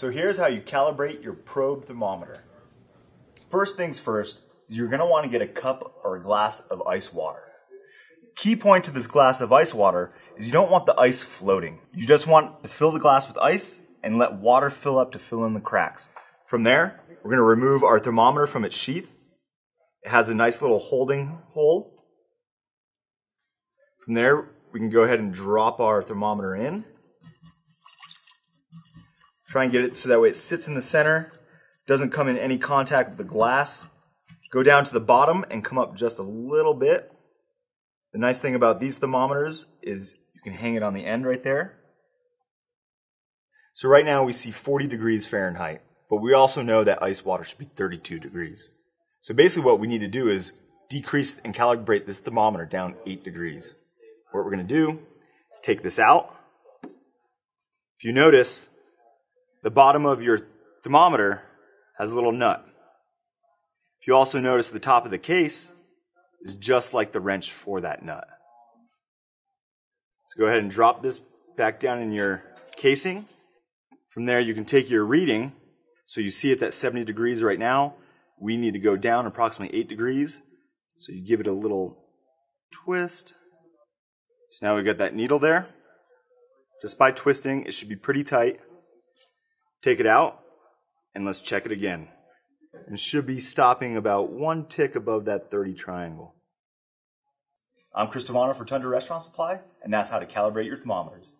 So here's how you calibrate your probe thermometer. First things first, you're gonna wanna get a cup or a glass of ice water. Key point to this glass of ice water is you don't want the ice floating. You just want to fill the glass with ice and let water fill up to fill in the cracks. From there, we're gonna remove our thermometer from its sheath. It has a nice little holding hole. From there, we can go ahead and drop our thermometer in. Try and get it so that way it sits in the center, doesn't come in any contact with the glass. Go down to the bottom and come up just a little bit. The nice thing about these thermometers is you can hang it on the end right there. So right now we see 40 degrees Fahrenheit, but we also know that ice water should be 32 degrees. So basically what we need to do is decrease and calibrate this thermometer down 8 degrees. What we're going to do is take this out. If you notice, the bottom of your thermometer has a little nut. If you also notice the top of the case is just like the wrench for that nut. So go ahead and drop this back down in your casing. From there, you can take your reading. So you see it's at 70 degrees right now. We need to go down approximately 8 degrees. So you give it a little twist. So now we've got that needle there. Just by twisting, it should be pretty tight. Take it out, and let's check it again and should be stopping about one tick above that 30 triangle. I'm Chris Devano for Tundra Restaurant Supply, and that's how to calibrate your thermometers.